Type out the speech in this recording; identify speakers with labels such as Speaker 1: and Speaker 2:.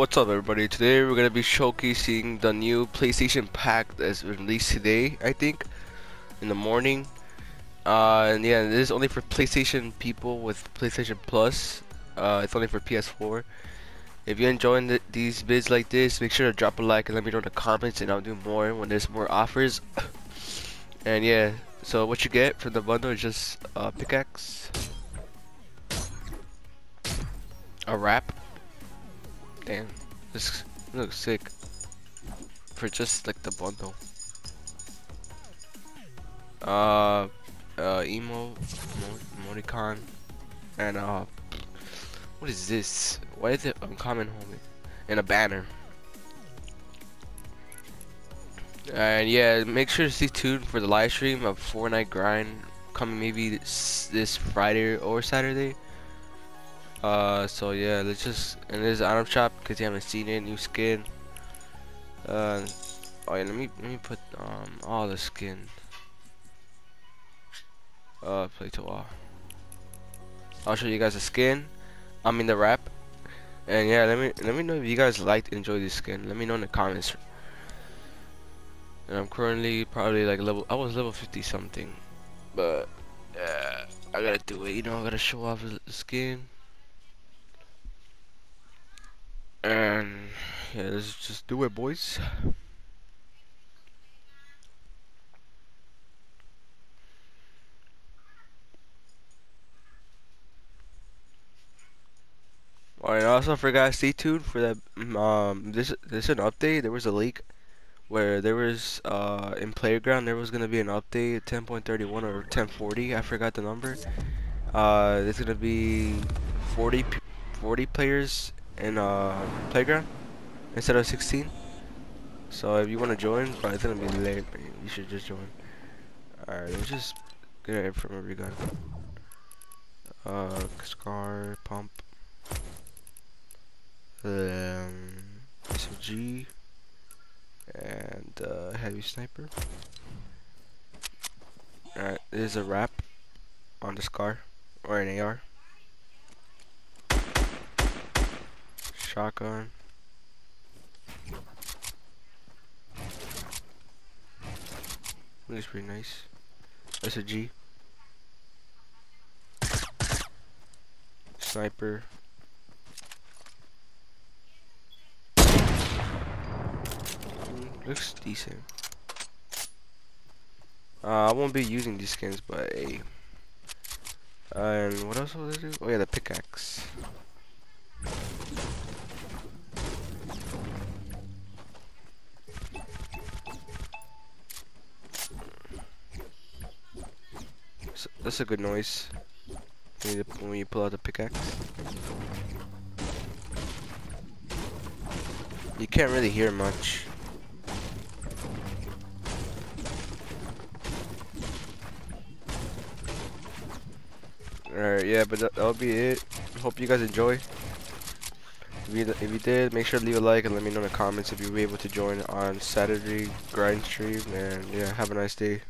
Speaker 1: what's up everybody? Today we're gonna be showcasing the new PlayStation pack that's released today, I think, in the morning. Uh, and yeah, this is only for PlayStation people with PlayStation Plus. Uh, it's only for PS4. If you're enjoying the, these vids like this, make sure to drop a like and let me know in the comments, and I'll do more when there's more offers. and yeah, so what you get from the bundle is just a pickaxe, a wrap. Damn, this looks sick for just like the bundle. Uh, uh, emo, emoticon, and uh, what is this? Why is it uncommon homie? And a banner. And yeah, make sure to stay tuned for the live stream of Fortnite Grind coming maybe this, this Friday or Saturday. Uh, so yeah, let's just and there's item shop because you haven't seen it, new skin. Uh, oh yeah, let me let me put um all the skin. Uh, play to all. I'll show you guys the skin. I mean the wrap. And yeah, let me let me know if you guys liked enjoy this skin. Let me know in the comments. And I'm currently probably like level I was level 50 something. But yeah, I gotta do it, you know, I gotta show off the skin. And yeah, let's just do it boys. Alright, also forgot stay tuned for that um this this is an update. There was a leak where there was uh in playground there was gonna be an update 10.31 or 1040 I forgot the number uh there's gonna be 40 40 players in uh playground instead of 16 so if you want to join but it's gonna be late you should just join. Alright let's just get it from every gun uh scar pump. Um SMG and uh, heavy sniper. Alright, this is a wrap on the scar or an AR. Shotgun. Looks pretty nice. That's a G. Sniper. Looks decent. Uh, I won't be using these skins, but hey. and what else will I do? Oh yeah, the pickaxe. That's a good noise when you, pull out the pickaxe. You can't really hear much. Alright, yeah, but that, will be it. Hope you guys enjoy. If you, if you did, make sure to leave a like and let me know in the comments if you were able to join on Saturday grind stream. And yeah, have a nice day.